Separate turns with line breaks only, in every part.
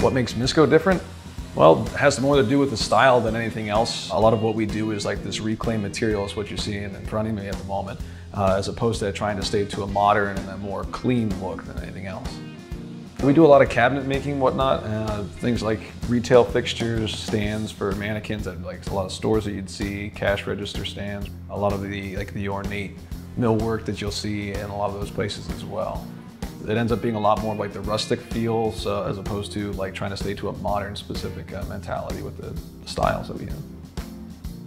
What makes Misko different? Well, it has more to do with the style than anything else. A lot of what we do is like this reclaimed material is what you're seeing in front of me at the moment, uh, as opposed to trying to stay to a modern and a more clean look than anything else. We do a lot of cabinet making, whatnot, uh, things like retail fixtures, stands for mannequins at like a lot of stores that you'd see, cash register stands, a lot of the like the ornate millwork that you'll see in a lot of those places as well. It ends up being a lot more like the rustic feel as opposed to like trying to stay to a modern specific uh, mentality with the styles that we have.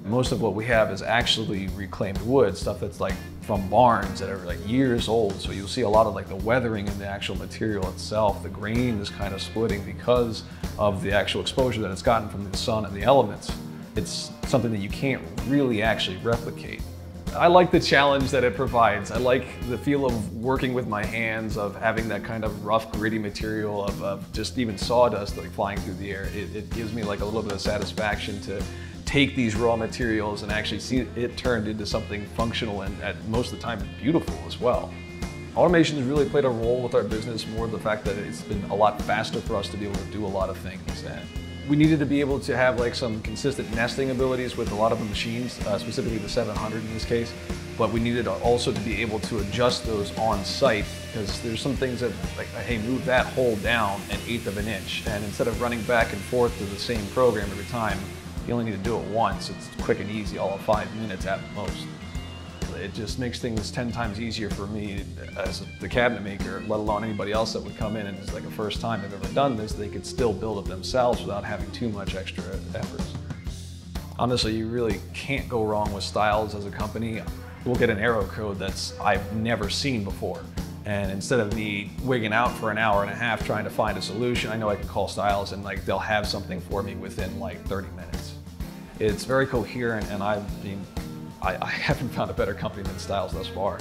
Most of what we have is actually reclaimed wood, stuff that's like from barns that are like years old. So you'll see a lot of like the weathering in the actual material itself. The grain is kind of splitting because of the actual exposure that it's gotten from the sun and the elements. It's something that you can't really actually replicate. I like the challenge that it provides. I like the feel of working with my hands, of having that kind of rough, gritty material, of, of just even sawdust like flying through the air. It, it gives me like a little bit of satisfaction to take these raw materials and actually see it turned into something functional and at most of the time beautiful as well. Automation has really played a role with our business more the fact that it's been a lot faster for us to be able to do a lot of things. And we needed to be able to have like some consistent nesting abilities with a lot of the machines, uh, specifically the 700 in this case. But we needed also to be able to adjust those on site because there's some things that like, hey, move that hole down an eighth of an inch. And instead of running back and forth to the same program every time, you only need to do it once. It's quick and easy, all of five minutes at most. It just makes things 10 times easier for me as the cabinet maker, let alone anybody else that would come in and it's like a first time they've ever done this, they could still build it themselves without having too much extra effort. Honestly, you really can't go wrong with Stiles as a company. We'll get an arrow code that's I've never seen before. And instead of me wigging out for an hour and a half trying to find a solution, I know I can call Stiles and like they'll have something for me within like 30 minutes. It's very coherent and I mean, I, I haven't found a better company than Stiles thus far.